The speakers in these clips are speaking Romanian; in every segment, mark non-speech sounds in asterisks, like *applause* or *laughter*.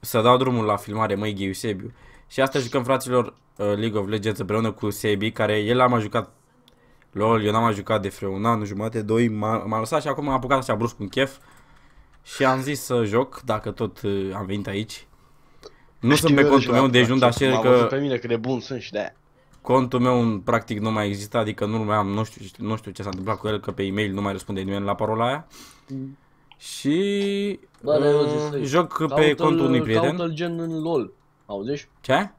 să dau drumul la filmare, măi, Ghiu Sebiu. Și asta jucăm, fraților, uh, League of Legends împreună cu Sebi, care el a mai jucat LOL, eu n-am mai jucat de vreo un an, jumate, doi, m-a m-a lăsat și acum am apucat așa brusc un chef. Și am zis să joc, dacă tot uh, am venit aici. Nu sunt pe contul meu dejun, dar știu M-am văzut că pe mine cât de bun sunt și de-aia. contul meu în practic nu mai există, adică nu mai am, nu știu, nu știu ce s-a întâmplat cu el, că pe e-mail nu mai răspunde nimeni la parola aia. Și Bă, Leo, uh, zis, joc pe Caută-l- contul unui prieten. Caută-l gen în LOL. Auzi? Ce?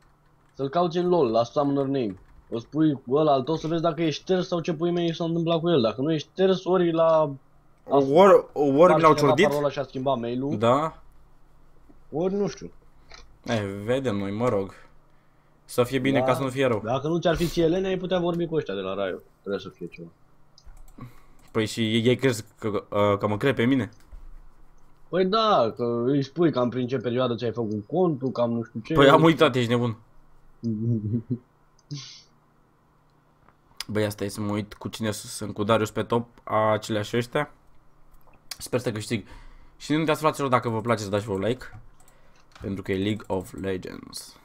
Să-l cauți în LOL, la Summoner Name. O spui cu ăla al tău să vezi dacă ești șters sau ce pui mei s-a întâmplat cu el. Dacă nu ești șters, ori la... Ori, ori mi l-au ciordit? parola și a schimbat mail-ul, Da. ori nu știu. E, vedem noi, mă rog. Să fie bine Da. ca să nu fie rău. Dacă nu ți-ar fi ție Elena, ai putea vorbi cu ăștia de la Raio. Trebuie să fie ceva. Păi și ei, ei crezi că, uh, că mă cred pe mine? Păi da, că îi spui cam prin ce perioadă ți-ai făcut contul, cam nu știu ce. Păi am uitat, ești nebun. *laughs* Băi, asta e să mă uit cu cine s- sunt cu Darius pe top, aceleași ăștia. Sper să câștig. Și nu uitați, fraților, dacă vă place să dați vă un like. Pentru că e League of Legends.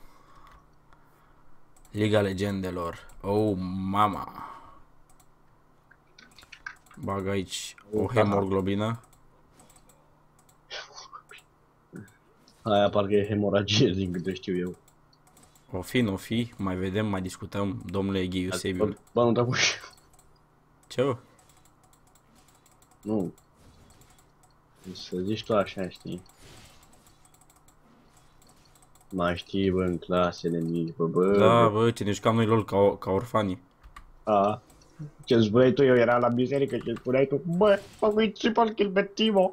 Liga Legendelor. Oh, mama. Bag aici o Oh, da. hemoglobină. Aia parcă e hemoragie, *laughs* din câte știu eu. O fi, nu o fi, mai vedem, mai discutăm, domnule Ghiu Sebiu. Bă, nu trebuie Ce? bă? Nu. Să zici tu așa, știi? Mai știi, bă, în clase de mici, bă, bă. Da, bă, ce ne jucam noi LOL ca, ca orfanii. A. Ce spuneai tu, eu eram la biserică și spuneai tu, bă, făcui triple kill pe Timo.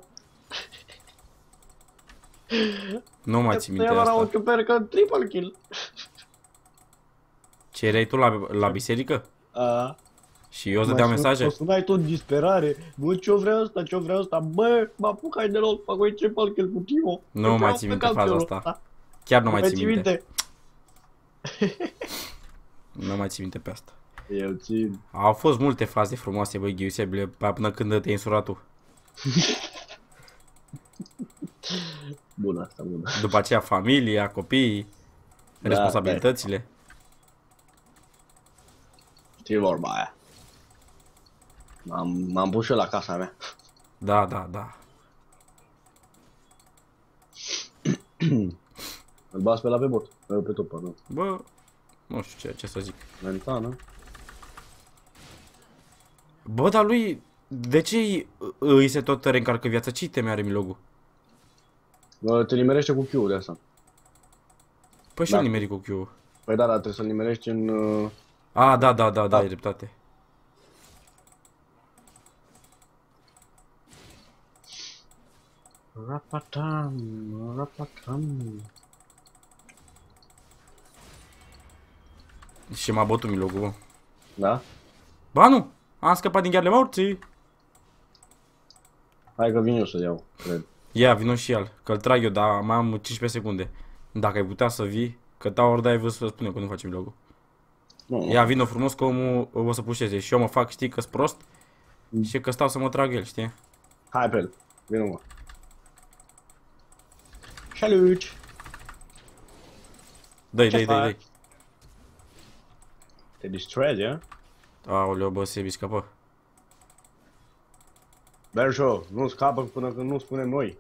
Nu mai țin minte Te la asta. o ciupercă în triple kill. Ce erai tu la, la biserică? A. Și eu îți dădeam mesaje? Mă sunai tot în disperare. Bă, ce-o vrea ăsta, ce-o vrea ăsta? Bă, mă apucai de loc, făcui triple kill cu Timo. Nu Eu mai vreau țin pe minte faza campionul asta. ăsta. Chiar nu mai Mai țin ții minte. *laughs* Nu mai țin minte pe asta. Eu țin. Au fost multe faze frumoase, băi, Ghiusebile, până când te-ai însurat tu. *laughs* Bun asta, bun. După aceea familia, copiii, Da, responsabilitățile. Știi vorba aia. M-am, m-am pus și eu la casa mea. Da, da, da. Îl bas pe la pe bot. Pe, pe top, nu. Bă, nu știu ce, ce să zic. Mentană. Bă, dar lui, de ce îi, îi se tot reîncarcă viața? Ce teme are Milogu? Bă, Te nimerește cu Q de asta. Păi și Da. eu nimeri cu Q. Păi da, dar trebuie să-l nimerești în... uh, A, da, da, da, da, Da. ai dreptate. Rapatam, rapatam. Și m-a bătut Milogu, bă. Da? Ba nu, am scăpat din ghearele morții. Hai că vin eu să iau, cred. Ia, vino și el, că-l trag eu, dar mai am 15 secunde. Dacă ai putea să vii, că Tower Dive să spune că nu facem logo. Nu, Ia, vino frumos că omul o să pușeze și eu mă fac, știi, că-s prost și că stau să mă trag el, știi? Hai pe el. Vino mă. Salut! Dă-i, Ce dă-i, dă-i, faci? dă-i. Te distrezi, eh? Aoleu, bă, Sebi, scapă. Berjo, nu scapă până când nu spunem noi.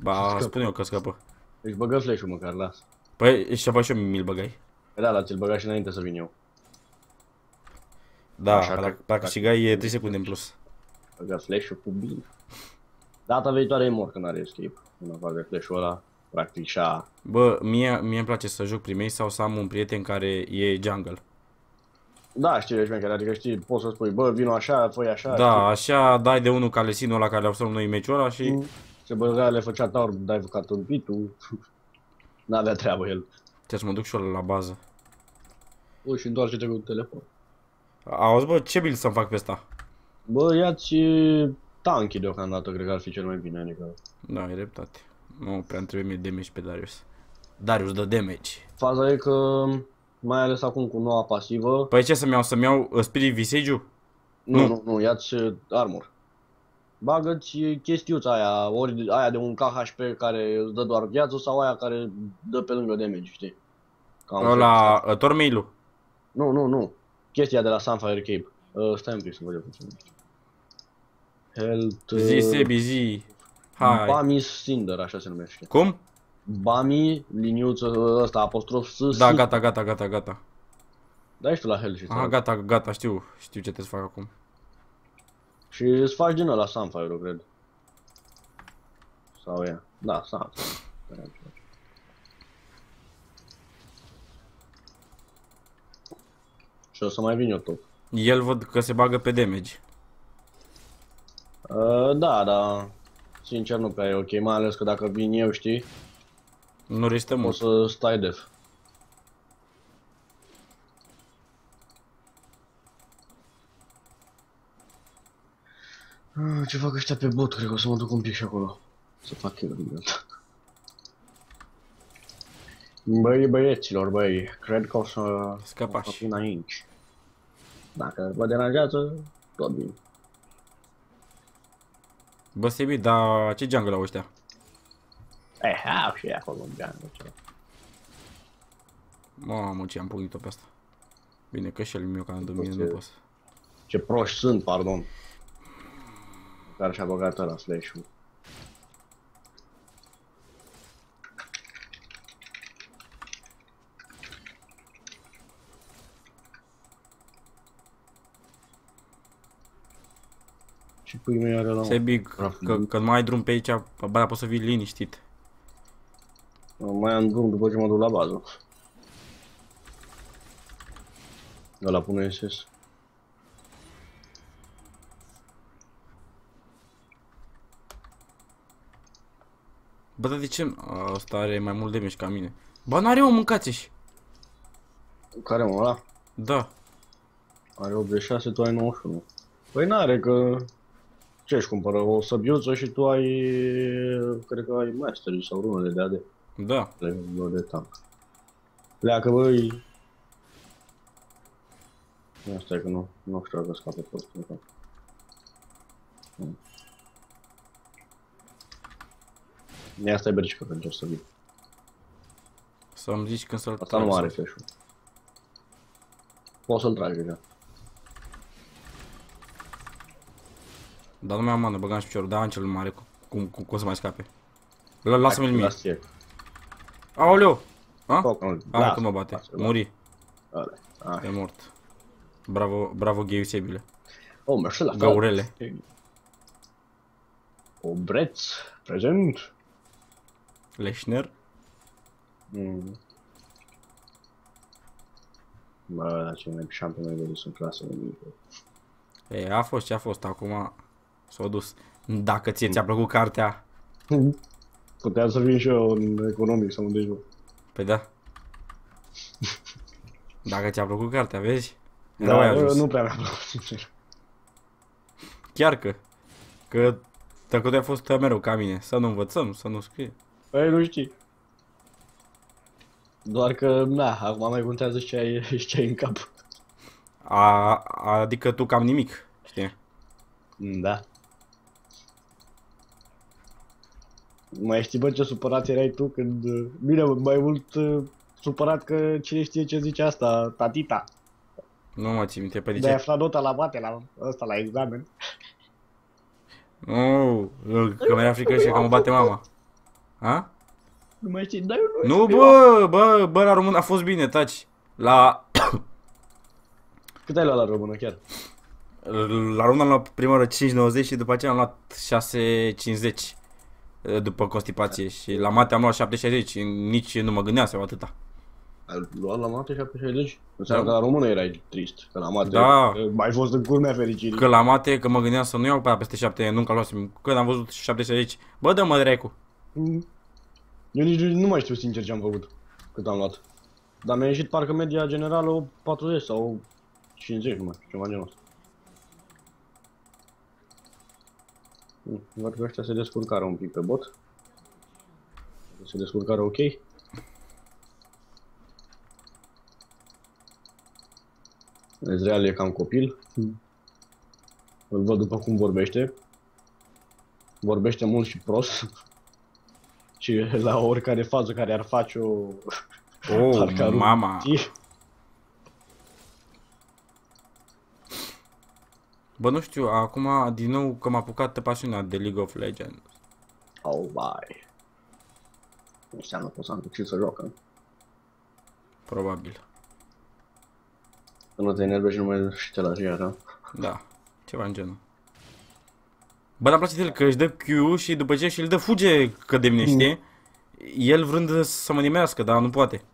Ba, Scapă. spune eu că scapă. Deci băgă flash-ul măcar, las. Păi, și apoi și eu mi-l băgai. Păi da, dar ți-l băga și înainte să vin eu. Da, Așa că- dacă, dacă dacă- câștigai e 3 secunde în plus. Băga flash-ul cu bine. Data viitoare e mor când are escape. Când afară de flash-ul ăla, practic și-a... Bă, mie, mie îmi place să joc primei sau să am un prieten care e jungle. Da, știi, ești care, adică știi, poți să spui, bă, vino așa, fă așa. Da, așa dai de unul ca lesinul ăla care le observăm noi meciul ăla și... știi? Se băga, le făcea taur, dai văcat în pitu. *laughs* N-avea treabă el. Trebuie să mă duc și eu la bază. Ui, și întoarce-te cu telefon. Auzi, bă, ce build să-mi fac pe ăsta? Bă, ia-ți tanky deocamdată, cred că ar fi cel mai bine, adică... Da, ai dreptate. Nu prea îmi trebuie mie damage pe Darius. Darius dă damage. Faza e că, mai ales acum cu noua pasivă, Păi ce să-mi iau? Să-mi iau uh, Spirit Visage-ul? nu, nu. nu, nu, ia-ți uh, armor. bagă-ți chestiuța aia, ori aia de un KHP care îți dă doar viață sau aia care dă pe lângă damage, știi? Ca un fel. Ăla, uh, Tormail-ul. Nu, nu, nu. Chestia de la Sunfire Cape. Uh, stai un pic să văd eu cum se numește. Health... Zi, uh, Sebi, zi. Hai. Bamis Cinder, așa se numește. Cum? Bami, liniuță ăsta, apostrof S, Da, S. gata, gata, gata, gata. Da, ești tu la hell și Aha, gata, gata, știu, știu ce trebuie să fac acum. Și îți faci din ăla Sunfire-ul, cred. Sau ea. Da, Sunfire. Și o să mai vin eu tot. El văd că se bagă pe damage. Uh, da, da. Sincer nu prea e ok, mai ales că dacă vin eu, știi, Nu ristă o mult. să stai def. Ah, Ce fac ăștia pe bot? Cred că o să mă duc un pic și acolo. Să fac kill imediat. Băi băieților, băi, cred că o să Scăpași. o să vin aici. Dacă vă deranjează, tot bine. Bă, Sebi, dar ce jungle au ăștia? Eh, au și ei acolo un geană, ceva. Mamă, ce am pugnit-o pe asta. Bine, că și el meu ca de mine ce- nu pot să... Ce proști sunt, pardon. Care și-a băgat ăla flash-ul. Ce pui mei are la Sebi, Praf. că, că nu mai ai drum pe aici, bă, poți să vii liniștit. Mai am drum după ce mă duc la bază. Ăla pune SS. Bă, dar de ce? Asta are mai mult damage ca mine. Bă, n-are o mâncați-și. Care mă, ăla? Da. Are 86, tu ai 91. Păi n-are că... Ce își cumpără? O săbiuță și tu ai... Cred că ai mastery sau runele de AD. Da. Le de tank. Pleacă, băi! Asta e că nu, nu știu dacă scapă postul ăsta. Hmm. Ia asta e bericică că încerc să vii. Să-mi zici când să-l Asta nu trag are sau- flash-ul. Poți să-l tragi deja. Dar nu mai am mană, băgam și piciorul, da, am cel mare, cu- cum, cum, cum să mai scape. L- Lasă-mi-l mie. Lasă-i. Aoleu! A? Foc, nu, A, lasă, că mă bate. lasă, Muri. lasă. Așa. E mort. Bravo, bravo Gheiusebile. Oh, mersi la fel. Gaurele. Obreț, prezent. Leșner. Mm. Bă, dar ce mai șampionul de sunt clasă de mică. E, a fost ce a fost, acum s-a dus. Dacă ție ți-a plăcut cartea, Puteam să vin și eu în economic sau unde joc. pe da. Dacă ți-a plăcut cartea, vezi? Da, Rău ai ajuns. nu prea mi-a plăcut, sincer. Chiar că. Că trecutul a fost mereu ca mine. Să nu învățăm, să nu scrie. Păi nu știi. Doar că, na, acum mai contează și ce ai, și *laughs* ce ai în cap. A, adică tu cam nimic, știi? Da. Mai știi, bă, ce supărat erai tu când... uh, Bine, mai mult uh, supărat că cine știe ce zice asta, tatita. Nu mă țin minte pe de De-ai ce. aflat nota la bate, la ăsta, la examen. Nu, că mi-era frică și că mă bate mama. Ha? Nu mai știi, dar eu nu Nu, știu. bă, bă, bă, la român a fost bine, taci. La, Cât ai luat la română, chiar? la român am luat prima oară 5,90 și după aceea am luat 6,50 după constipație și la mate am luat 7,60 nici nu mă gândeam să iau atâta. Ai luat la mate 760? Înseamnă Da. că la română erai trist, că la mate Da. că mai fost în culmea fericirii. Că la mate, că mă gândeam să nu iau pe aia peste 7, nu că luasem, când am văzut 7,60, bă, dă-mă dracu. Mm. Eu nici nu mai știu sincer ce am făcut, cât am luat. Dar mi-a ieșit parcă media generală o 40 sau o 50, nu mai știu, ceva genul ăsta. Văd că ăștia se descurcară un pic pe bot. Se descurcară ok. Ezreal e cam copil. Îl văd după cum vorbește. vorbește mult și prost. *laughs* și la oricare fază care ar face o... Oh, *laughs* parcă ar mama. știi? Bă, nu știu, acum din nou că m-a apucat pasiunea de League of Legends. Oh, bye. Înseamnă că o să am și să joacă. Probabil. Să nu te enervezi și nu mai și te lași așa. Da, ceva în genul. Bă, dar îmi place de el că își dă Q și după ce și îl dă fuge că de mine, știi? El vrând să mă nimerească, dar nu poate.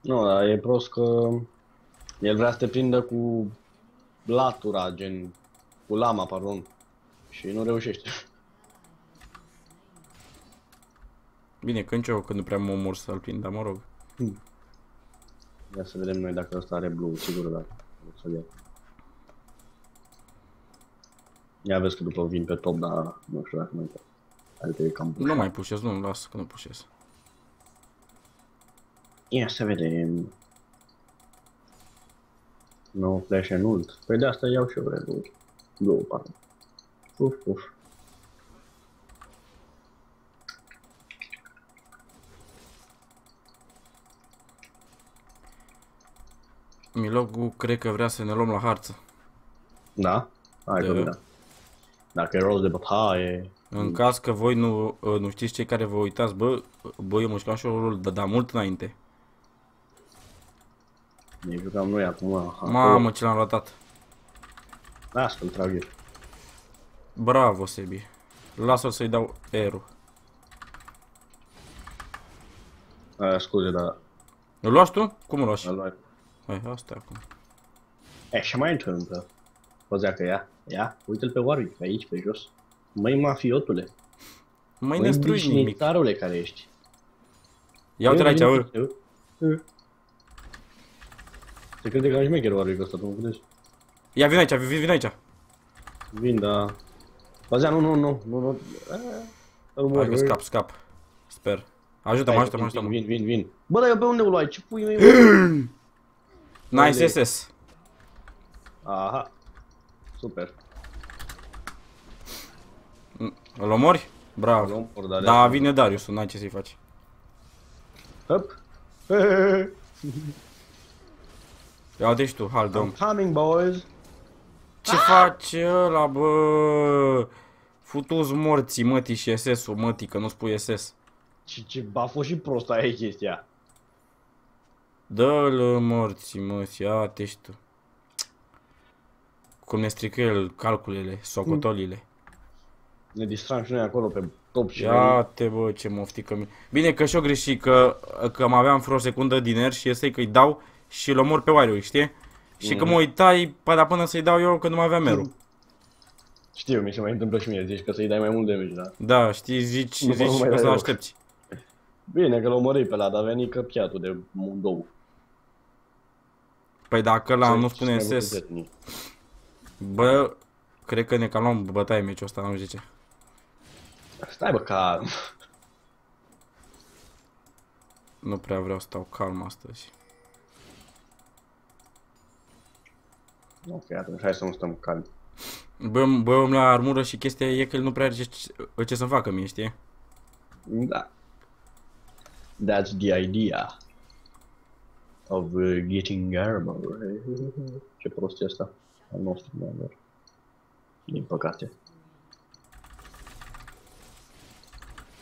Nu, dar e prost că el vrea să te prindă cu latura, gen, cu lama, pardon. Și nu reușește. Bine, că nici eu când nu prea mă omor să-l prind, dar mă rog. Ia să vedem noi dacă ăsta are blue, sigur da. O să ia. Ia vezi că după vin pe top, dar nu știu dacă mai Adică e cam Nu mai pușez, nu, las că nu pușez. Ia să vedem. No flash and ult. Păi de asta iau și eu Red Bull. Blue, pardon. Uf, uf. Milogu cred că vrea să ne luăm la harță. Da? Hai că Da. da. Dacă e rost de bătaie... În caz că voi nu, nu știți cei care vă uitați, bă, bă, eu mă jucam și rolul, dar da, mult înainte. Ne jucam noi acum. acolo. Mamă, ce l-am ratat. Lasă că-l trag eu. Bravo, Sebi. Lasă-l să-i dau aerul. A, scuze, dar... Îl luași tu? Cum îl luași? L-a luat. Hai, asta e acum. E, și mai întâmplă. Păzea că ia, ia, uite-l pe Warwick, pe aici, pe jos. Măi, mafiotule. Mai Măi, năstrui nimic. bicinitarule care ești. Ia uite aici, bă. Bă. Se crede că am șmecher Warwick ăsta, tu nu crezi? Ia, vin aici, vin, vin aici. Vin, da. Păzea, nu, nu, nu, nu, nu. Îl Hai că scap, scap. Sper. Ajută-mă, ajută-mă, Vin, ajută-mă. vin, vin, vin. Bă, dar eu pe unde o luai? Ce pui mei? *clears throat* Nice Unde? SS. Aha. Super. Îl omori? Bravo. Luăm ordalea. Da, vine Darius, n-ai ce să-i faci. Hop. *laughs* Ia uite și tu, hal, dăm. I'm coming, boys. Ce face ăla, bă? Futus morții, mătii și SS-ul, mătii, că nu spui SS. Ce, ce, a fost și prost aia e chestia. Dă-l morții, mă, ia te și tu. Cum ne strică el calculele, socotolile. Ne distram și noi acolo pe top și Ia te bă, ce moftică mi Bine că și-o greșit că, că mă aveam vreo secundă din aer și este că-i dau și îl omor pe Warwick, știi? Și că mă uitai până, până să-i dau eu că nu mai aveam merul. Știu, mi se mai întâmplă și mie, zici că să-i dai mai mult damage, da? Da, știi, zici, Nu mă zici mai că dai să loc. aștepți. Bine că l-o mări pe la, dar a venit căpiatul de mundou. Păi dacă la Să- nu să spune mai SS, voteze etnii. bă, cred că ne cam luăm bătaie meciul ăsta, nu zice. Stai bă, calm. Nu prea vreau să stau calm astăzi. Ok, atunci hai să nu stăm calmi. Bă, bă, om la armură și chestia e că el nu prea are ce, ce să-mi facă mie, știi? Da. That's the idea of uh, getting armor. Ce prost e asta al nostru, dar din păcate.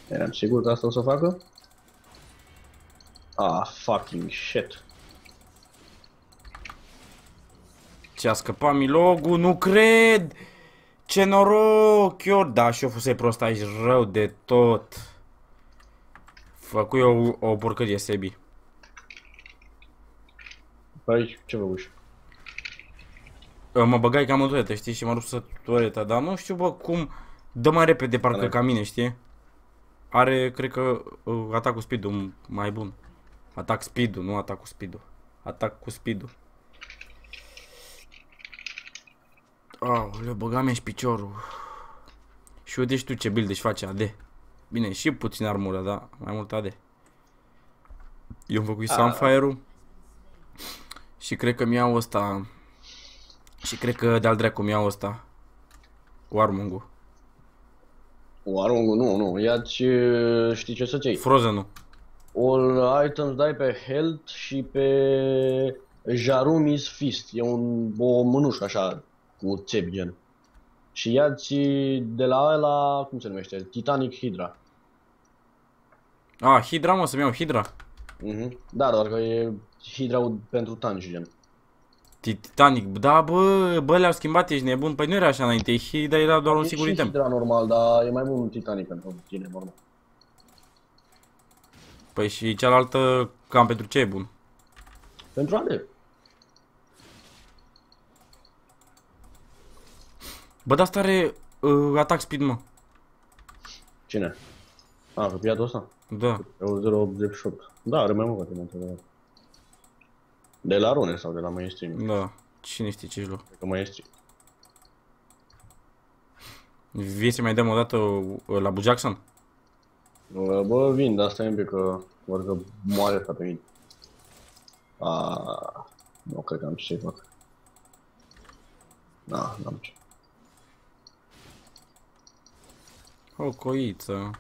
Eram sigur că asta o să facă? Ah, fucking shit. Ce a scăpat Milogu, nu cred! Ce noroc! Eu, da, și eu fusei prost aici rău de tot. Făcu eu o, o porcărie, Sebi. Pe aici, ce vă uși? Mă băgai cam în toaletă, știi, și m-a rupt să toaleta, dar nu știu, bă, cum dă mai repede parcă Da. ca mine, știi? Are, cred că, uh, atacul speed-ul mai bun. Atac speed-ul, nu atacul speed-ul. Atac cu speed-ul. Aoleu, băga mi și piciorul. Și uite și tu ce build își face AD. Bine, și puțin armură, dar mai mult AD. Eu am făcut Sunfire-ul. Și cred că mi-au ăsta... Și cred că de-al dracu mi-au ăsta. Warmung-ul. O arungul, nu, nu, ia-ți, uh, știi ce să-ți iei. Frozen-ul. All items dai pe health și pe Jarumi's Fist. E un, o mânușă așa, cu țepi gen. Și ia-ți de la ăla, cum se numește, Titanic Hydra. Ah, Hydra, mă, să-mi iau Hydra. Mhm. Da, doar că e Hydra pentru tanci gen. Titanic, da, bă, bă, le-au schimbat, ești nebun. Păi nu era așa înainte, Hydra era doar un E singur și item. Hydra normal, dar e mai mult un Titanic pentru tine, normal. Păi și cealaltă, cam pentru ce e bun? Pentru ale. Bă, dar asta are uh, attack speed, mă. Cine? A, pe piatul ăsta? Da. E o 088. Da, are mai mult ca tine, De la rune sau de la mainstream? Da. Cine știe ce joc. Cred că mainstream. Vie să mai dăm o dată uh, la Bu Jackson? Uh, Bă, vin, dar stai un pic că văd că moare asta pe mine. A, nu cred că am ce să fac. Da, n-am ce. O coiță.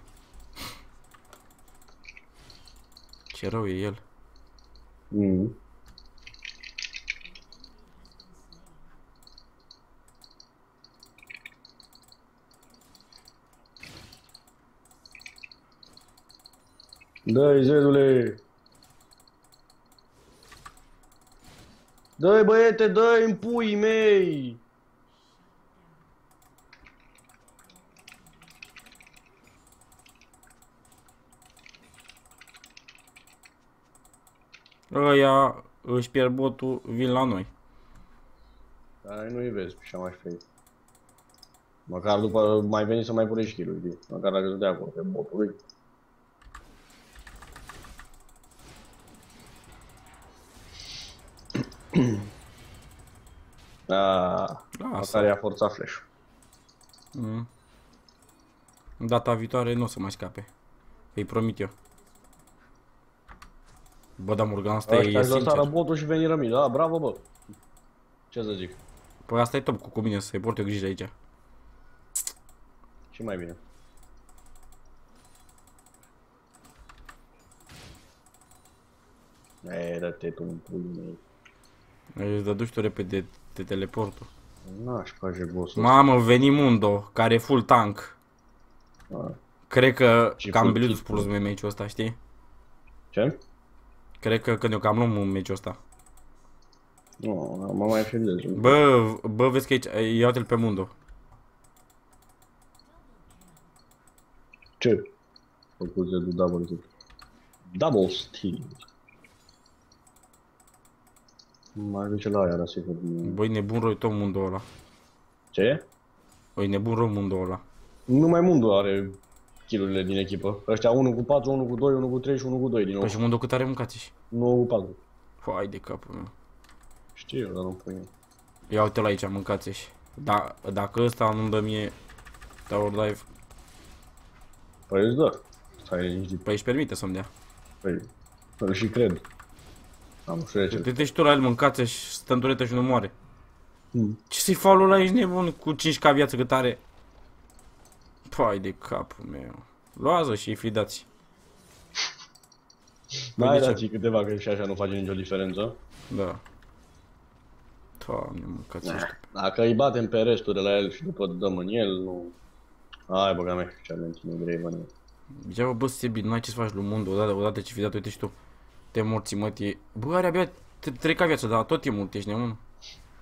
Ce rău e el. Mm. Dă-i, zedule! Dă-i, băiete, dă-i în puii mei! Ăia își pierd botul, vin la noi. Dar nu-i vezi și mai fei. Măcar după mai veni să mai pune și kill Măcar dacă de acolo pe botul lui. *clears throat* Ah, Lasă. măcar i-a forțat flash. Mm. Data viitoare nu o să mai scape. Îi promit eu. Bă, dar Morgan asta e, Ăștia e își lăsară sincer. botul și veni rămii. Da, bravo, bă. Ce să zic? Păi asta e top cu, cu mine, să-i port eu grijă aici. Și mai bine. E, dă-te tu în pulul meu. Îți dă duci tu repede de teleportul. N-aș face bossul Mamă, veni Mundo, care e full tank. ăsta. Cred că Și cam full bilut kill. spus mie meciul ăsta, știi? Ce? Cred că, că ne cam luăm în meciul ăsta. Nu, mă mai filmez. Bă, bă, vezi că aici, ia uite-l pe Mundo. Ce? Făcut de double kill. Double steal. Mai duce la aia, să Băi, nebun rău e tot Mundo ăla. Ce? Băi, nebun rău Mundo ăla. Numai Mundo are killurile din echipă. Ăștia 1 cu 4, 1 cu 2, 1 cu 3 și 1 cu 2 din nou. Păi și Mundo cât are mâncați 9 cu 4. Hai de capul meu. Știu, dar nu pun eu. Ia uite-l aici, mâncați -și. Da, dacă ăsta nu-mi dă mie Tower Dive, Păi îți dă. Stai liniștit. păi își permite să-mi dea. Păi, îl și cred. Am șurecel. Uite-te și tu la el mâncați și stă în turetă și nu moare. Hmm. Ce să-i faul ăla, ești nebun cu 5 ca viață cât are? Pai de capul meu. Luați-o și fi dați. Mai de ce? dați câteva că și așa nu face nicio diferență. Da. Doamne, mâncați ăștia. Dacă îi batem pe restul de la el și după dăm în el, nu... Hai băga mea, ce avem ține grei, bă, nu. Degeaba, bă, Sebi, nu ai ce să faci lui Mundo, odată, odată ce fi dat, uite și tu. Te morți, mă, te... Bă, are abia 3 ca viață, dar tot e mult, ești nebun.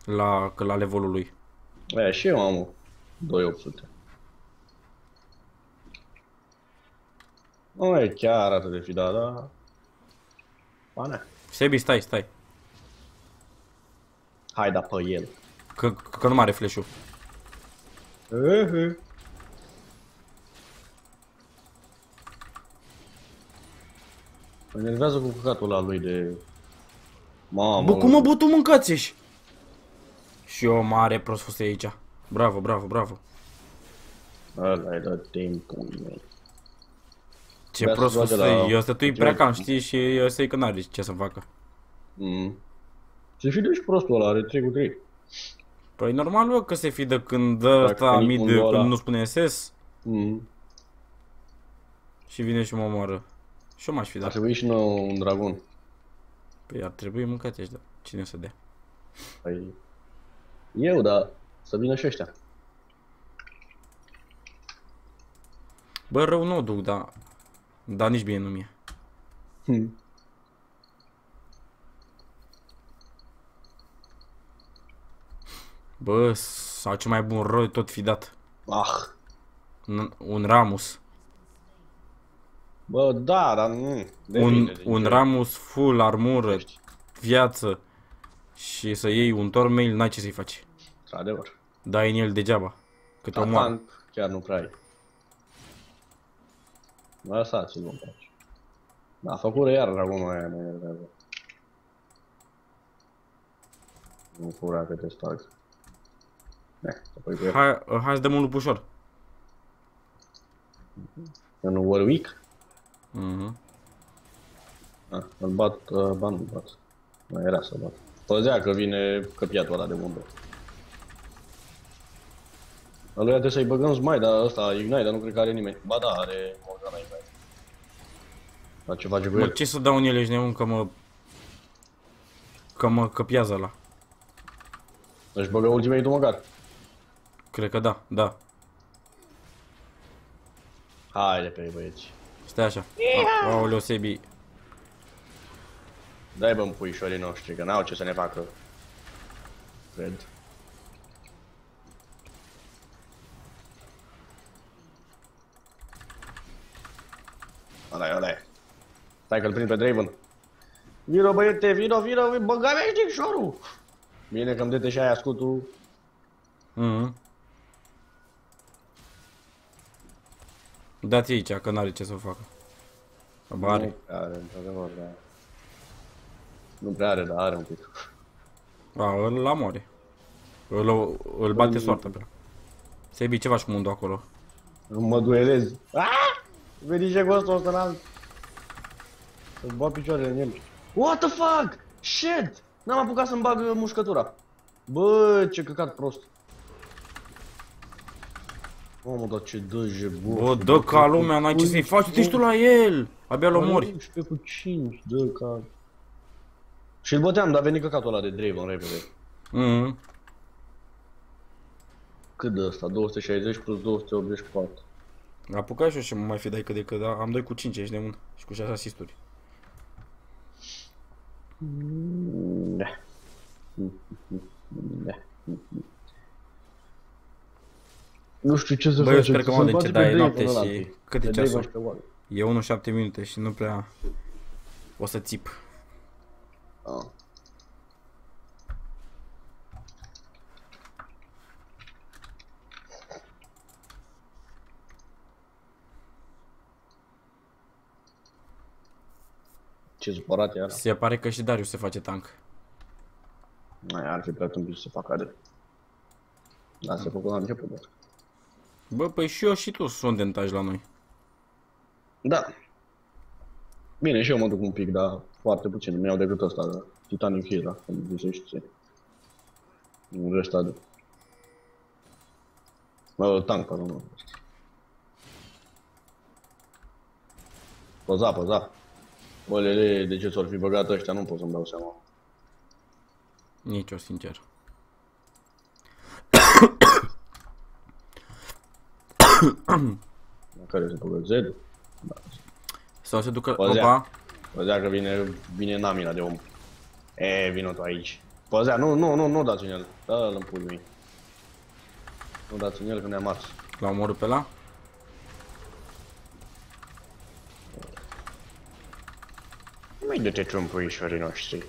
La, că la levelul lui. E, și eu am o 2800. Nu e chiar atât de fidat, dar... Pane. Sebi, stai, stai. Hai da pe el. Că, că nu mai are flash-ul. Ehe. Mă enervează cu căcatul ăla lui de... Mamă, Bă, cum mă, bă, tu mâncați -și? Și eu mare prost fost aici. Bravo, bravo, bravo. Ăla e de timpul meu. Ce Vrea să prost fost bage la- eu stătui prea cam, știi, și ăsta e că n-are ce să facă. Mm. Se fi și prostul ăla, are 3 cu 3. Păi normal, bă, că se fi de când dă Dacă ăsta veni mid, Mundo ăla- când nu spune SS. Mm. Și vine și mă omoară. Și eu m-aș fi Ar dat. trebui și nou un dragon. Păi ar trebui mâncați ăștia. Cine să dea? Păi... Eu, dar să vină și ăștia. Bă, rău nu o duc, dar... Dar nici bine nu mi-e. Hmm. Bă, sau ce mai bun rău tot fi dat. Ah. Un, un Ramus. Bă, da, dar nu. Un, Depinde de un ce Ramus full armură, ești. viață și să iei un Tormail, n-ai ce să-i faci. Într-adevăr. Dai în el degeaba. Cât o Ca moară. tank, chiar nu prea ai. Lăsați-l în pace. Da, a făcut iar dragonul aia, mă enervează. Nu fura că te stag. Ne, să pui cu el. Hai, hai să dăm un lup ușor. În Warwick? Mhm. Ah, îl bat, uh, ba nu bat. Mai era să bat. Păzea că vine căpiatul ăla de bombă. Aluia trebuie să-i băgăm smite, dar ăsta Ignite, dar nu cred că are nimeni. Ba da, are Morgana Ignite. Dar ce face cu Mă, el? ce să dau în el, ești nebun, că mă... Că mă căpiază ăla. Își băgă ultimate-ul măcar. Cred că da, da. Haide pe ei, băieți. Stai așa. A- Aoleu, Sebi. Dai bă puișorii noștri, că n-au ce să ne facă. Cred. Ăla-i, ăla-i. Stai că-l prind pe Draven. Vino băiete, vino, vino, vino, băga mea sticșorul! Bine că-mi dete și aia scutul. Mhm. Dați aici, că n-are ce să facă. Ba Nu are. prea are, într-adevăr, da. Nu prea are, dar are un pic. A, îl amoare. Îl, îl bate soarta pe ăla. Sebi, ce faci cu mundul acolo? Mă duelez. Ah! Vedi ce costă ăsta înalt? Să-ți bag picioarele în el. What the fuck? Shit! N-am apucat să-mi bag uh, mușcătura. Bă, ce căcat prost. Mamă, dar ce dăje, bă. Bă, dă ca lumea, n-ai ce să-i faci, uite tu la el! Abia l omori. 11 cu 5, dă ca... Și îl băteam, dar a venit căcatul ăla de Draven repede. Mhm. Cât de ăsta? 260 plus 284. Apucat și eu și mă mai fi dai cât de cât, dar am 2 cu 5, ești de un și cu 6 asisturi. Da. Da. Nu știu ce să Bă, eu facem. sper că să mă de întoarce ce pe dai Draven noapte ăla, și pe- cât e pe Draven ceasul? și pe Wall. E 1 7 minute și nu prea o să țip. Ah. Ce supărat era. Se pare că și Darius se face tank. Mai ar fi prea tâmpit să facă de. Da, se făcut la început, doar. Bă, păi și eu și tu sunt de întaj la noi. Da. Bine, și eu mă duc un pic, dar foarte puțin. Nu iau decât ăsta, da. Titanic Hero, cum zicești ție. Un rest ade. Bă, tank, pardon, nu. Păza, păza. Bă, lele, de ce ți-or fi băgat ăștia, nu pot să-mi dau seama. Nici eu, sincer. La care se băgă Z. Sau se ducă... Păzea. Opa, Păzea că vine, vine namina de om. E, vină tu aici. Păzea, nu, nu, nu, nu dați în el. Dă-l în pui mei. Nu dați în el că ne-am ars. l-a omorât pe ăla? Mai de-te tu în puișorii noștri.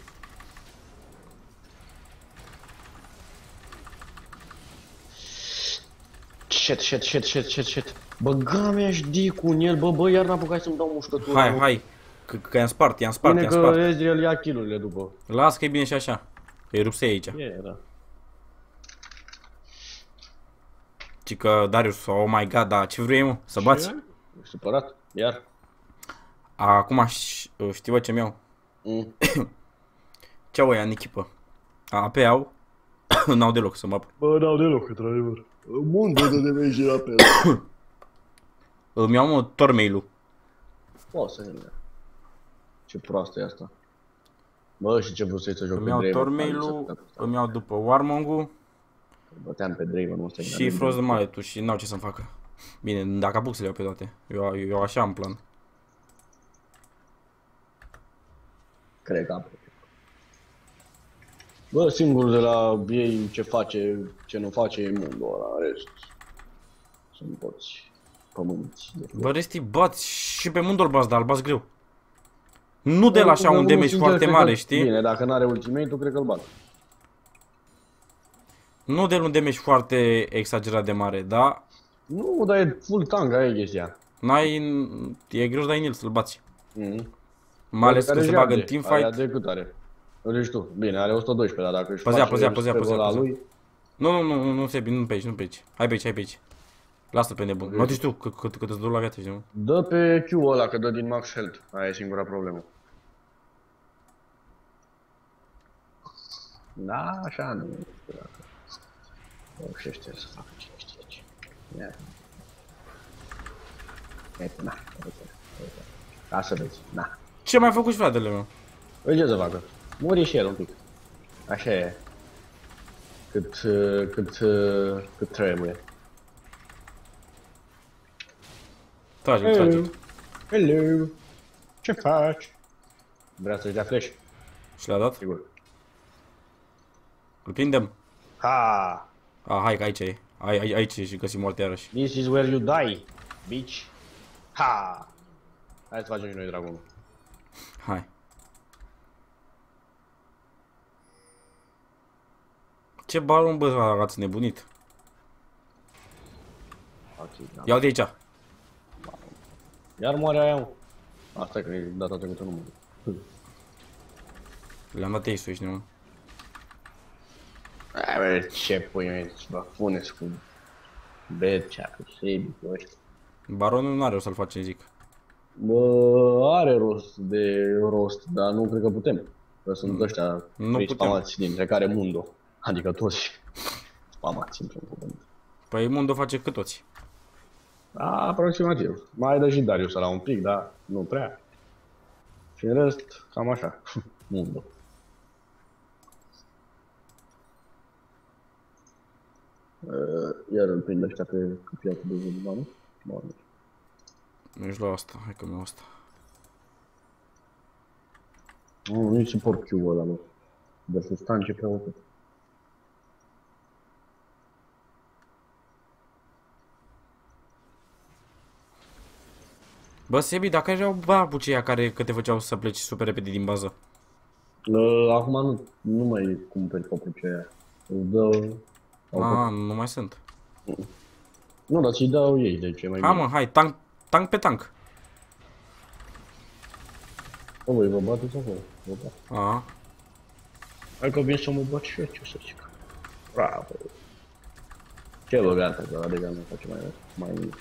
Shit, shit, shit, shit, shit, shit. Băga mea și cu în el, bă, bă, iar n-apucați să-mi dau mușcătura. Hai, mă. hai. Că, că i-am spart, i-am spart, Bine i-am că spart. Ezreal ia kill-urile după. Las că e bine și așa. Că îi rupsei aici. E, da. Ci că Darius, oh my god, da, ce vrei mă? Să bați? Ce? Ești supărat? Iar? Acum ș- știu ce mi-au. Mm. *coughs* Ce au ăia în echipă? AP au? *coughs* N-au deloc să mă apăr. Bă, n-au deloc, într-adevăr. Munte de de vei la pe Îmi iau mă Tormail-ul. Poți să vină. Ce proastă e asta. Bă, și ce vrut să-i să joc Îmi pe iau Draven. Tormail-ul, îmi iau după Warmong-ul Băteam pe Draven, nu se și Frozen Mallet-ul și n-au ce să-mi facă. Bine, dacă apuc să le iau pe toate. Eu, eu așa am plan. Cred că am. Bă, singurul de la ei ce face, ce nu face e mundul ăla, în rest. Sunt toți pămânți. de Bă, resti bați și pe mundul bați, dar îl bați greu. Nu de la așa Bă, un unul, damage sincer, foarte cred că- mare, știi? Bine, dacă n-are ultimate-ul, cred că îl bat. Nu de un damage foarte exagerat de mare, dar Nu, dar e full tank, aia e chestia. n-ai, e greu să dai în el să-l bați. Mm-hmm. Mai ales Care că se jade. bagă în teamfight. Aia de cât are? Îl ești tu. Bine, are 112, dar dacă își Păzea, face păzea, păzea, spelul păzea, ăla păzea. lui, Nu, nu, nu, nu, nu, Sebi, nu pe aici, nu pe aici. Hai pe aici, hai pe aici. Lasă pe nebun. Mă duci tu, că, că, că te duc la viață, știi, mă? Dă pe Q ăla, că dă din max health. Aia e singura problemă. Da, așa nu știu dacă reușește să facă cine știe ce. Ia. Uite, na, uite, uite. Ca să vezi, na. Ce mai făcut și fratele meu? Uite ce să facă. Muri și el un pic. Așa e. Cât, uh, cât, uh, cât trebuie. Trage, trage. Hello. Ce faci? Vrea să-și dea flash? Și le-a dat? Sigur. Îl prindem? Ha! A, hai că aici e. Ai, ai, aici e și găsim moarte iarăși. This is where you die, bitch. Ha! Hai să facem și noi dragonul. Hai. Ce baron, bă, ați nebunit? Ok, da. Ia de aici. Iar moare aia, mă. Asta e că e data trecută nu mă. Le-am dat ace-ul, ești nebun. Ai, bă, ce pui mei, vă puneți cu Bercea, cu Sebi, cu ăștia. Baronul nu are o să-l facem, zic. Bă, are rost de rost, dar nu cred că putem. Că sunt ăștia Nu trei putem. spamați, dintre care Mundo. Adică toți spamați într-un cuvânt. Păi Mundo face cât toți. Da, aproximativ. Mai dă și Darius la un pic, dar nu prea. Și în rest, cam așa. *laughs* Mundo. Uh, iar îl prind ăștia pe câpiatul de undeva, nu? Bun. Nu ești la asta, hai că mi asta. Nu, nu-i suport Q-ul ăla, mă. Versus tance prea mult. Bă, Sebi, dacă erau babucii aia care că te făceau să pleci super repede din bază. Uh, acum nu, nu mai cumperi papucii aia. Îți dă... Ah, nu mai sunt. Nu, dar ți-i dau ei, deci e mai Hai bine. mă, hai, tank, tank pe tank. Bă, voi vă bateți acolo. Vă bat. Ah, Hai că vin să mă bat și eu, ce să zic. Bravo. Ce bă, gata, că ăla de gata face mai, mai mic.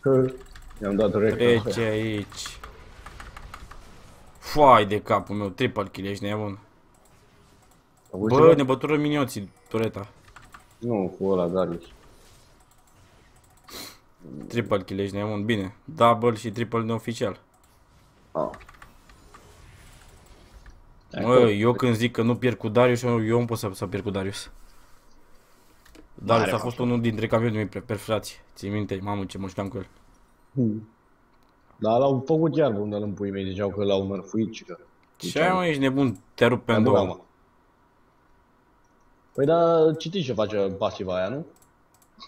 Că i-am dat recta. trece aici. Foai de capul meu, triple kill, ești nebun. Bă, ne bătură minioții, tureta. Nu, cu ăla Darius. Triple kill, ești nebun, bine. Double și triple neoficial. Ah. Mă, eu când zic că nu pierd cu Darius, eu, eu nu pot să, să pierd cu Darius. Darius Mare a fost unul dintre campionii mei pre- preferați. Ții minte, mamă, ce mă știam cu el. Hmm. Dar l-au făcut iar unde în pui mei, ziceau că l-au mărfuit și că... Ce ai, mă, ești nebun, te rup pe Mi-am două. Băgat, mă. Păi da, citiți ce face pasiva aia, nu?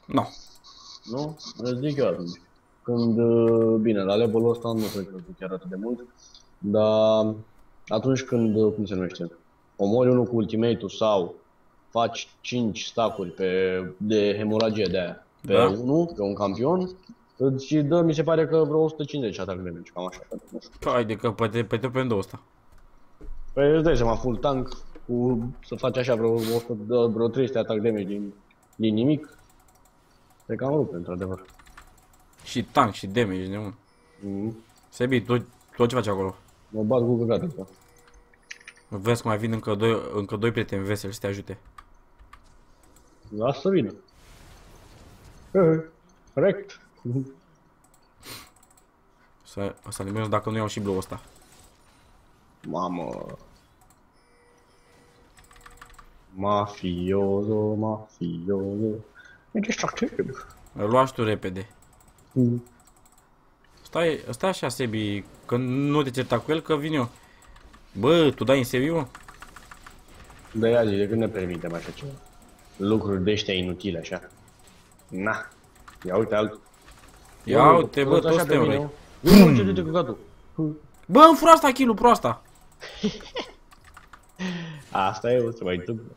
Nu. Nu? Îți zic eu atunci. Când, uh, bine, la levelul ăsta nu cred că e chiar atât de mult, dar atunci când, uh, cum se numește, omori unul cu ultimate sau faci 5 stacuri pe, de hemoragie de aia pe Da. unul, pe un campion, îți dă, mi se pare că vreo 150 atac de damage, cam așa, pentru nu știu. Hai de că pe te, pe te pe ăsta. Păi îți dai seama, full tank, cu, să faci așa vreo, 100, de- vreo 300 atac damage din, din nimic, te cam rupe, într-adevăr. Și tank și damage, ești nebun. Mm. Sebi, tu, tu ce faci acolo? Mă bat cu căcatul ăsta. Vezi că mai vin încă doi, încă doi prieteni veseli să te ajute. Lasă să vină. Eh, Corect. Să, să eliminez dacă nu iau și blue ăsta. Mamă. Mafioso, mafioso. E distractiv. Îl luași tu repede. Mm. Stai, stai așa, Sebi, că nu te certa cu el, că vin eu. Bă, tu dai în Sebi, mă? De aia zic, de când ne permitem așa ceva? Lucruri de ăștia inutile, așa. Na. Ia uite altul. Ia uite, bă, Tot toți așa pe te mine, vrei. Eu nu ce de căcatul. Bă, îmi fura asta, kill proasta. *laughs* Asta e, o să mai întâmplă.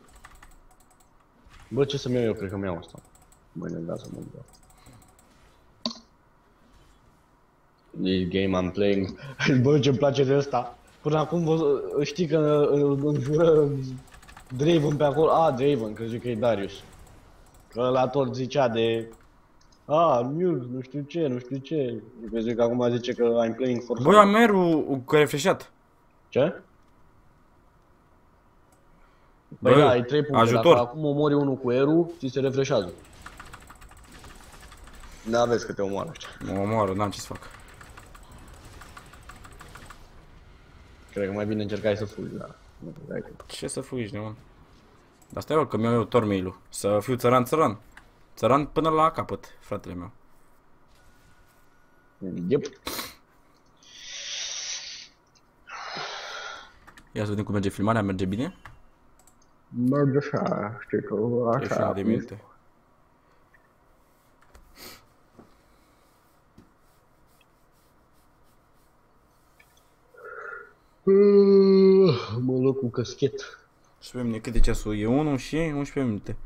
Bă, ce să-mi iau eu? Cred că mi-au asta. Mâine da să mă dau. This game I'm playing. *laughs* Bă, ce-mi place de asta. Până acum vă, știi că îl înjură Draven pe acolo. A, Draven, crezi că e Darius. Că la tot zicea de... A, Mule, nu știu ce, nu știu ce. Crezi că acum zice că I'm playing for Bă, fun. am merul cu refreșat. Ce? Băi, Bă, da, ai 3 puncte. ajutor. Dacă acum omori unul cu Eru, ți se refreșează. N-aveți că te omoară ăștia. Mă omoară, n-am ce să fac. Cred că mai bine încercai să fugi, da. Nu, hai că- Ce să fugi, neon? Dar stai, bă, că mi-au eu tormail Să fiu țăran, țăran. Țăran până la capăt, fratele meu. Yep. Ia să vedem cum merge filmarea, merge bine? Merge așa, știi că E și de minte. Mă luat cu căschet. Și pe mine cât e ceasul? E 1 și 11 minute.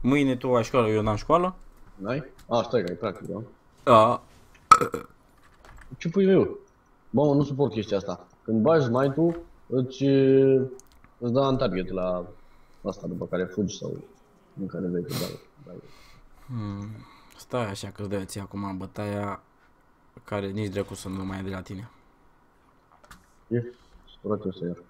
Mâine tu ai școală, eu n-am școală. N-ai? A, stai că ai practic, da? Da. Ce pui eu? Bă, mă, nu suport chestia asta. Când bagi mai tu, îți, îți dă un target la asta după care fugi sau în care vei că dai. dai. Stai așa că îți dai ție acum bătaia care nici dracu să nu mai e de la tine. E, supărat eu să iar.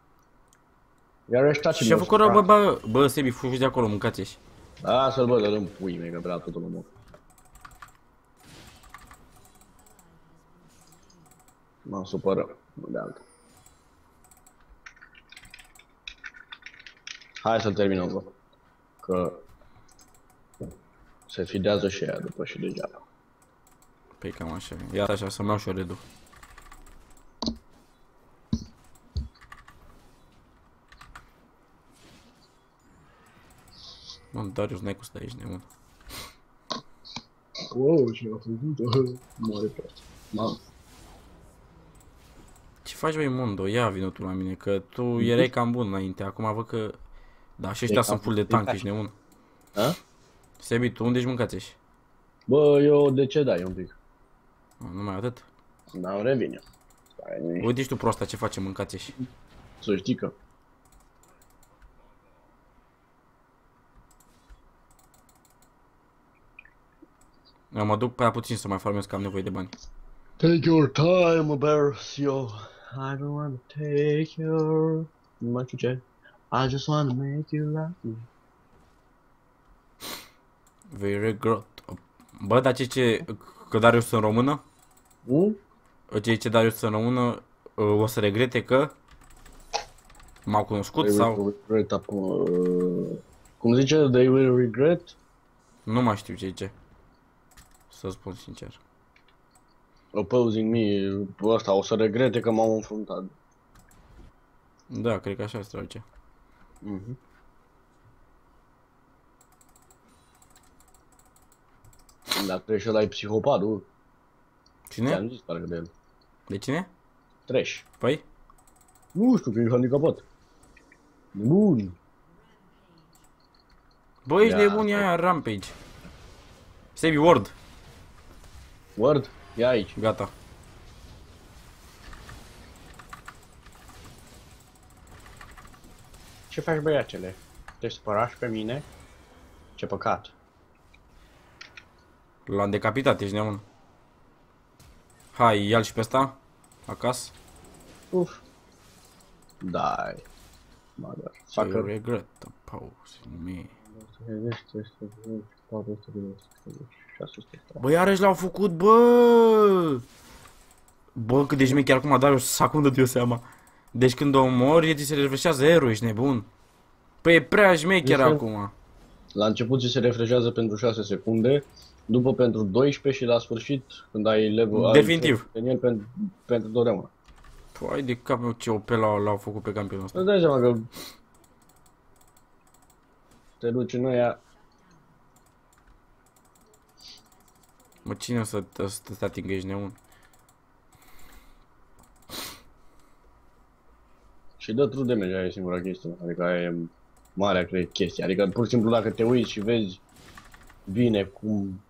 Iar ăștia ce Și a făcut rău, bă, bă, bă, Sebi, fugi de acolo, mâncați -și. Da, să-l bă, dă-l în pui mei, că vrea totul omor. M-am supărat, nu de altă. Hai să-l terminăm, bă. Că se fidează și aia după și degeaba. Păi cam așa. Iată așa, să-mi iau și eu redu. Mă, Darius, n-ai cum să dai aici, nemun. Wow, ce a făcut? Moare pe asta. Mamă. Ce faci, băi, Mondo? Ia vină tu la mine, că tu erai cam bun înainte. Acum văd că... Da, și ăștia E sunt cam- full de e tank, ca- ești nemun. A? Sebi, tu unde ești mâncați -și? Bă, eu de ce dai un pic? Numai atât. N-am revin eu. Stai, nu Uite și tu prosta ce face mâncați -și. Să știi că. Eu mă duc pe aia puțin să mai farmez că am nevoie de bani. Take your time, Bercio. I don't wanna take your... Nu mai știu ce. I just wanna make you laugh. Vei regret. Bă, dar ce ce... Că Darius în română? Nu? Cei ce Darius în română o să regrete că m-au cunoscut They sau will regret acum. uh, Cum zice? They will regret? nu mai știu ce ce. Să spun sincer. Opposing me. Ăsta o să regrete că m-am înfruntat. Da, cred că așa se traduce. Dar trebuie să ai psihopatul. Cine? Ți-am zis parcă de el. De cine? Trash. Păi? Nu știu că e handicapat. Bun. Bă, ești Ia, nebun, ia aia, Rampage. Sebi Ward. Word, ia aici. Gata. Ce faci băiatele? Te spărași pe mine? Ce păcat. L-am decapitat, ești nebun. Hai, ia și pe ăsta. Acasă. Uf. Dai. Mother. I Fucker. regret the pose in me. Este, este, este. 400 de 600. Bă, iarăși l-au făcut, bă! Bă, cât de șmecher acum, dar o secundă de o seama. Deci când o omori, ți se refreșează erul, ești nebun. Păi e prea șmecher Este- acum. La început ți se refreșează pentru 6 secunde, după pentru 12 și la sfârșit, când ai level... ai Definitiv. în el pentru, pentru totdeauna. Păi de cap meu ce OP l-au, l-au făcut pe campionul ăsta. Îți dai seama că te duci în aia, Mă, cine o să, o să te atingă, ești neun? Și dă true damage, aia e singura chestie. Adică aia e marea, cred, chestie. Adică pur și simplu dacă te uiți și vezi bine cum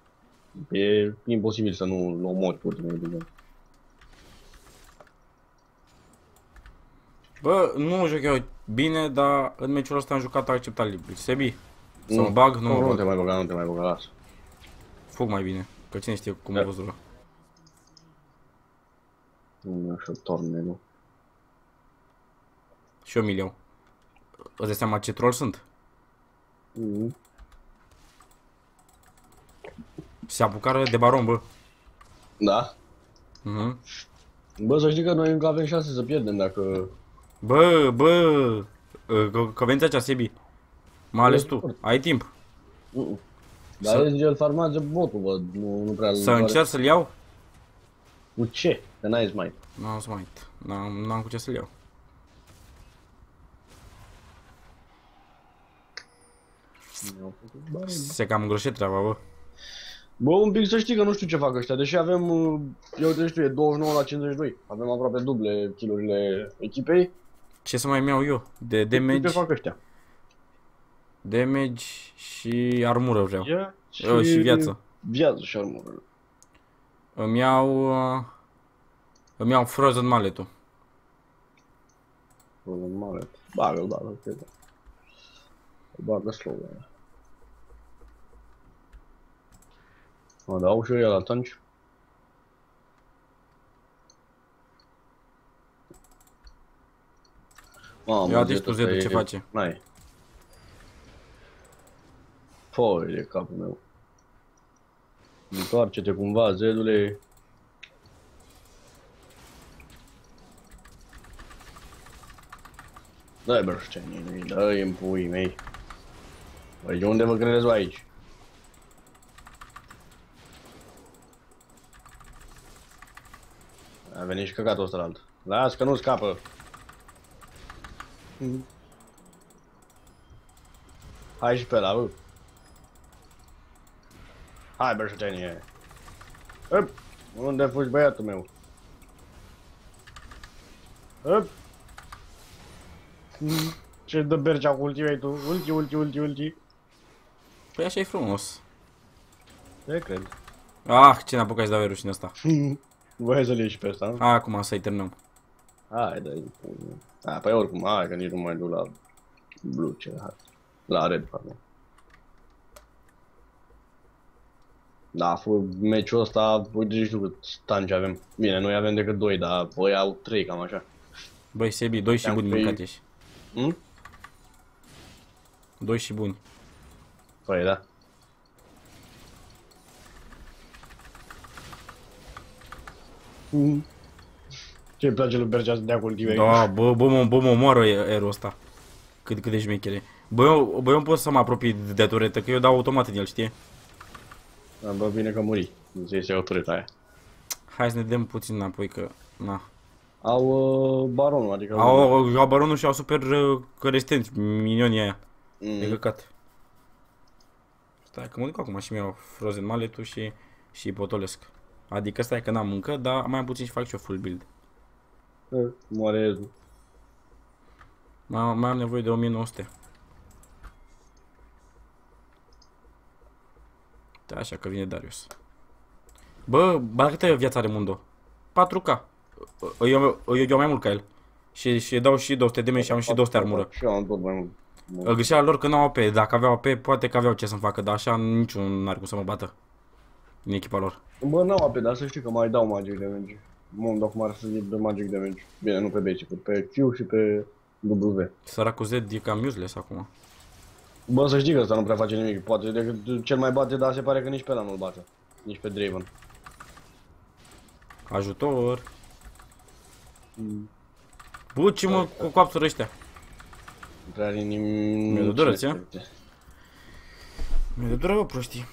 e imposibil să nu-l omori pur și simplu. Bă, nu joc eu bine, dar în meciul ăsta am jucat acceptabil. Sebi, să Nu. mă bag, nu Nu, mă nu bag. te mai băga, nu te mai băga, lasă. Fug mai bine, că cine știe cum Da. a văzut ăla. Nu e așa tornelul. Și eu milion. Îți dai seama ce troll sunt? Mm. Se apucară de baron, bă. Da. Mhm. Bă, să știi că noi încă avem șanse să pierdem dacă... Bă, bă, că, că venți aici, Sebi. Mai ales tu, ai timp. Mm. Dar Să- să... el farmează botul, bă, nu, nu prea... Să încerc să-l iau? Cu ce? Că n-ai smite. N-am să mai N-am, n-am cu ce să-l iau. Se cam îngroșe treaba, bă. Bă, un pic să știi că nu știu ce fac ăștia, deși avem, uh, eu te știu, e 29 la 52. Avem aproape duble killurile echipei. Ce să mai iau eu? De Ce damage, fac ăștia? damage și armură vreau. Ia Eu și viață. Viață și armură. Îmi iau... uh, Îmi iau Frozen Mallet-ul. Problem mare. Bagă, bagă, cred. Bagă slow, da. Mă dau și eu el atunci. Mamă, Ia deci Zed, tu, ăsta Zedu, e- ce face? N-ai. Foi de capul meu. Întoarce-te cumva, Zedule. Dai bărștenii, dai în puii mei. Băi, de unde vă credeți voi aici? A venit și căcatul ăsta la alt. Las că nu scapă. Hai și pe ăla, bă. Hai, bărșătenie. Hop! Unde fugi băiatul meu? Hop! Ce dă bercea cu ultimei ai tu? Ulti, ulti, ulti, ulti. Păi așa e frumos. Ce cred? Ah, ce n-a apucat să dau eu rușine asta. *laughs* Voi să-l ieși și pe ăsta, nu? Acum să-i terminăm. Hai, dai. A, păi oricum, hai că nici nu mai duc la blue ce hai. La red, pardon. Da, fă, meciul ăsta, uite nici nu cât stanci avem. Bine, noi avem decât 2, dar voi au 3, cam așa. Băi, Sebi, doi și Te-am buni pe- mâncat ești. Hm? Doi și buni. Păi da. Ce îi place lui Bergea să dea cultive Da, bă, bă, mă, bă, mă omoară erul ăsta. Cât, cât de șmechere. Bă, eu, bă, eu nu pot să mă apropii de turetă, că eu dau automat în el, știi? Da, bă, bine că muri. Nu se iese o tureta aia. Hai să ne dăm puțin înapoi, că... Na. Au uh, baronul, adică... Au, au, au baronul și au super uh, rezistenți, minionii aia. E Mm. căcat. Stai că mă duc acum și mi-au Frozen Mallet-ul și, și potolesc. Adică stai că n-am încă, dar mai am puțin și fac și eu full build. Eh, Moare Ezu. Mai, mai am nevoie de 1900. Da, așa că vine Darius. Bă, bă, câtă viață are Mundo? 4K. Eu, eu, eu, eu mai mult ca el. Și, și dau și 200 de mei și am și 200 armură. Și eu am tot mai mult. Greșeala lor că nu au AP. Dacă aveau AP, poate că aveau ce să-mi facă, dar așa niciun n-ar cum să mă bată. Din echipa lor. Bă, n-au AP, dar să știi că mai dau magic damage. Mă, dacă m-ar să zic de magic damage. Bine, nu pe basic, pe Q și pe W. Săracul Z e cam useless acum. Bă, să știi că ăsta nu prea face nimic. Poate decât cel mai bate, dar se pare că nici pe ăla nu-l bate. Nici pe Draven. Ajutor. Bă, ce mă cu coapsuri ăștia? Nu prea are nimic. Mi-e de dură, ți-a? Mi-e de dură, bă, prostii.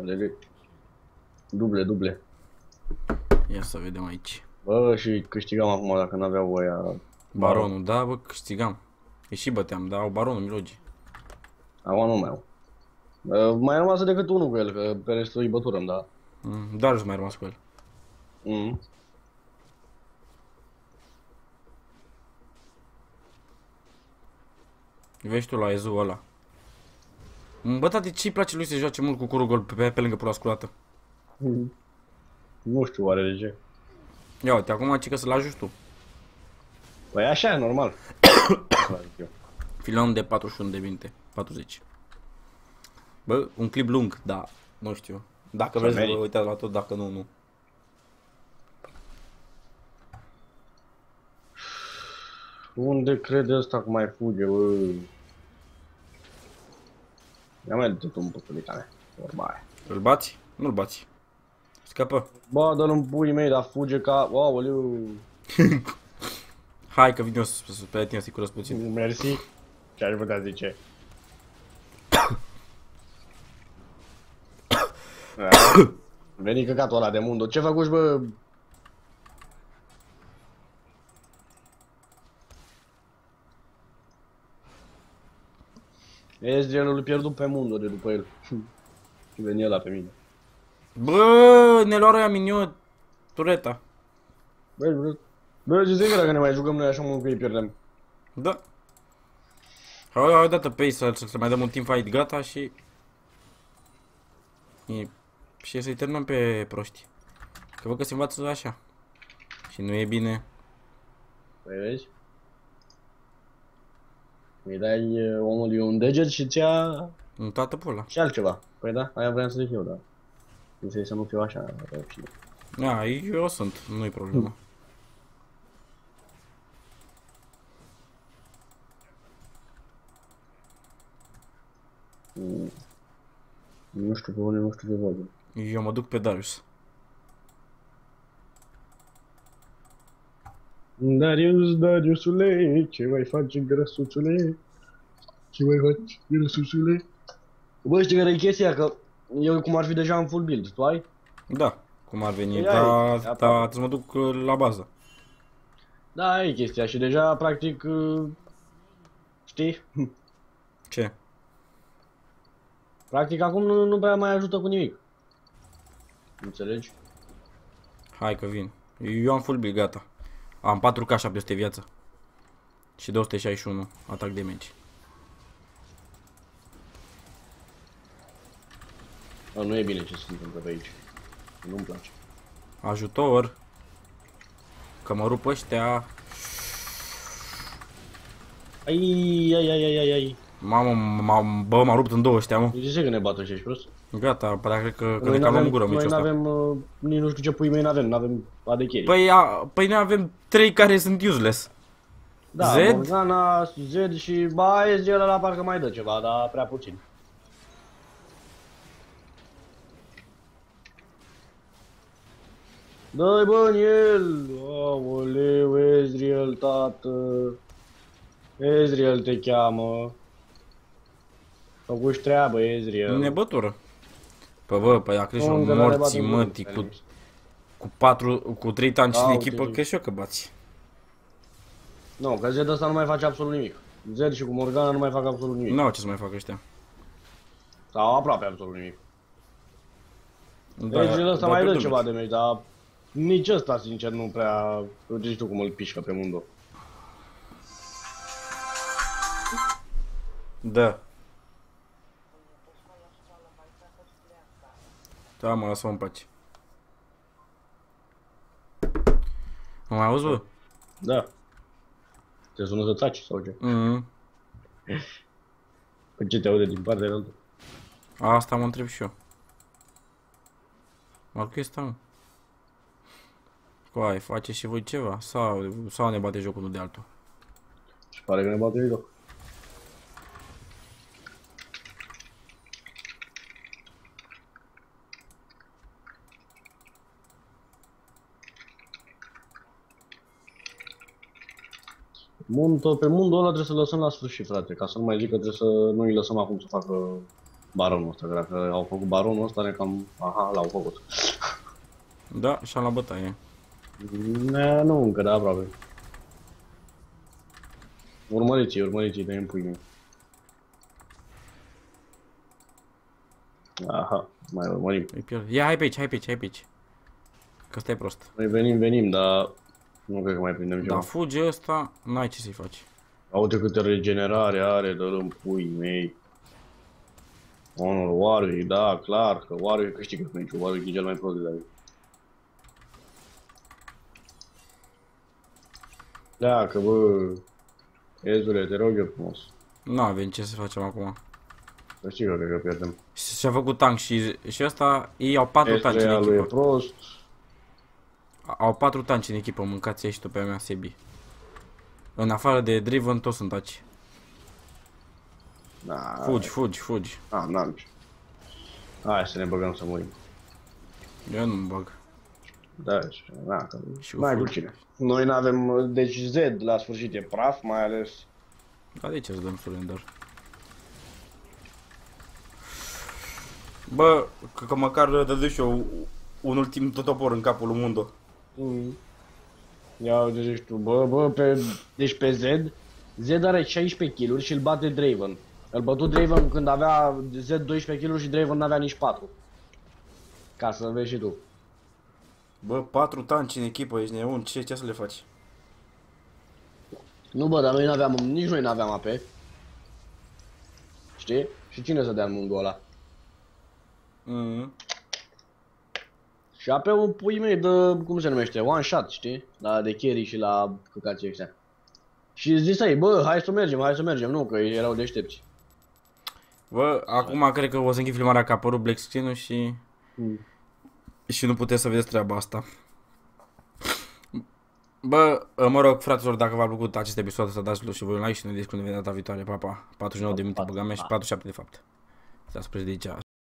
Alele. Duble, duble. Ia să vedem aici. Bă, și câștigam acum dacă n-aveau ăia... Baronul, da, bă, câștigam. E și băteam, da, au baronul, Milogi. Acum nu mai au. Uh, mai rămas decât unul cu el, că pe restul îi băturăm, da. Mm, Darius mai rămas cu el. Mm. Vezi tu la Ezu ăla. Mm, Bă, tati, ce-i place lui să joace mult cu curul gol pe, pe, pe lângă pula scurată? Mm. Nu știu oare de ce. Ia uite, acum ce că să-l ajut tu. Păi așa e normal. *coughs* Așa zic eu. Filon de 41 de minute, 40. Bă, un clip lung, da, nu știu. Dacă vreți să vă merită. uitați la tot, dacă nu, nu. Unde crede ăsta cum mai fuge, bă? Ia mai du-te tu în păculica mea. Vorba aia. Îl bați? Nu-l bați. Scapă. Bă, dă-l în puii mei, dar fuge ca... Aoleu. *laughs* Hai că vin eu să- să- pe tine să-i curăț puțin. Mersi. Ce aș putea zice? *coughs* Veni căcatul ăla de mundo. Ce făcuși, bă? Ezrealul îl pierdut pe mundo de după el. Și veni ăla pe mine. Bă, ne lua ăia minion. Tureta. Bă, bă, bă, ce zic dacă ne mai jucăm noi așa mult că îi pierdem. Da. Hai, hai, dată pe ei să, să, să mai dăm un team fight gata și... E, și să-i terminăm pe proști. Că văd că se învață așa. Și nu e bine. Păi vezi? Îi dai eh, omului un deget și ți-a În toată pula. și altceva. Păi da, aia vreau să zic eu, da. Nu să nu fiu așa, rău. Da, eu sunt, nu-i problemă. Mm. Nu știu pe unde, nu știu pe unde. Eu mă duc pe Darius. Darius, Dariusule, ce mai faci, grăsuțule? Ce mai faci, grăsuțule? Bă, știi care e chestia? Că eu cum ar fi deja în full build, tu ai? Da, cum ar veni, Păi da, ai, da, aproape. trebuie să mă duc uh, la bază. Da, e chestia și deja, practic, uh, știi? *laughs* Ce? Practic acum nu, nu prea mai ajută cu nimic. Înțelegi? Hai că vin. Eu am full build, gata. Am 4K 700 viață. Și 261 atac de mage. Bă, nu e bine ce se întâmplă pe aici. Nu-mi place. Ajutor. Că mă rup ăștia. Ai, ai, ai, ai, ai, ai. Mamă, m-am, bă, m-am rupt în două ăștia, mă. De ce că ne bată și ești prost? Gata, păi cred că, că Noi ne cam luăm n-avem, gură noi meciul ăsta. n-avem, uh, nici nu știu ce pui mei n-avem, n-avem adecheri. Păi, a, păi noi avem trei care sunt useless. da, Zed? Morgana, Zed și ba, SG ăla parcă mai dă ceva, dar prea puțin. Dă-i bă în el! Aoleu, Ezreal, tată! Ezreal te cheamă. Făcuși treabă, Ezreal. Ne bătură. Păi bă, păi a crezi și Unde n-are morții bătut mătii nimeni. cu, cu patru, cu trei tanci Da, în uite, echipă, uite. că și eu că bați. Nu, că Zed ăsta nu mai face absolut nimic. Zed și cu Morgana nu mai fac absolut nimic. Nu au ce să mai facă ăștia. Sau aproape absolut nimic. Da, Ezreal ăsta da, mai pe dă Dumnezeu. ceva de meci, dar nici ăsta, sincer, nu prea... Uite și tu cum îl pișcă pe mundo. Da. Da, mă, lasă-mă în pace. Mă mai auzi, bă? Da. Te sună să taci sau ce? Mm Pe ce te aude din partea altă? Asta mă întreb și eu. Mă, că este, mă? Coai, face și voi ceva? Sau, sau ne bate jocul unul de altul? Și pare că ne bate joc. Mundul, pe mundul ăla trebuie să lăsăm la sfârșit, frate, ca să nu mai zic că trebuie să nu îi lăsăm acum să facă baronul ăsta, că dacă au făcut baronul ăsta, ne cam, aha, l-au făcut. *laughs* Da, și am la bătaie. Ne, nu încă, dar aproape. Urmăriți-i, urmăriți-i, de în pui mei. Aha, mai urmărim. Îi pierd. Ia, hai pe aici, hai pe aici, hai pe aici. Că stai prost. Noi venim, venim, dar nu cred că mai prindem ceva. Da, fuge ăsta, n-ai ce să-i faci. Uite câtă regenerare are, dă în pui mei. Honor Warwick, da, clar, că Warwick câștigă pe meciul, Warwick e cel mai prost de la Da, că bă, Ezule, te rog eu frumos. Nu avem ce să facem acum. Să știi că cred că pierdem. Și și-a făcut tank și, și ăsta, ei au patru tanci Ezule în lui e echipă. prost. Au patru tanci în echipă, mâncați și tu pe a mea, Sebi. În afară de Driven, toți sunt taci. Da, Fugi, fugi, fugi. A, n-am ce. Hai să ne băgăm să murim. Eu nu mă bag. Da, și, na, că Și mai cu fugi. cine. Noi n-avem, deci Z la sfârșit e praf, mai ales Da, de ce să dăm surrender? Bă, că, că măcar dădu și eu un ultim totopor în capul lui Mundo. Mm. Ia uite zici tu, bă, bă, pe, deci pe Z, Z are 16 kg și îl bate Draven. Îl bătut Draven când avea Z 12 kg și Draven n-avea nici 4. Ca să vezi și tu. Bă, patru tanci în echipă, ești nebun, ce, ce să le faci? Nu bă, dar noi n-aveam, nici noi n-aveam AP. Știi? Și cine să dea în mundul ăla? Mm. Și AP-ul pui mei dă, cum se numește, one shot, știi? La de carry și la căcații ăștia. Și zisei, bă, hai să mergem, hai să mergem, nu, că ei erau deștepți. Bă, acum cred că o să închid filmarea că a apărut black screen-ul și... Mm. Și nu puteți să vedeți treaba asta. Bă, mă rog, fraților, dacă v-a plăcut acest episod, să dați și voi un like și ne vedem data viitoare. Pa, pa. 49 de minute băgăm și 47 de fapt. Să aspreți de aici.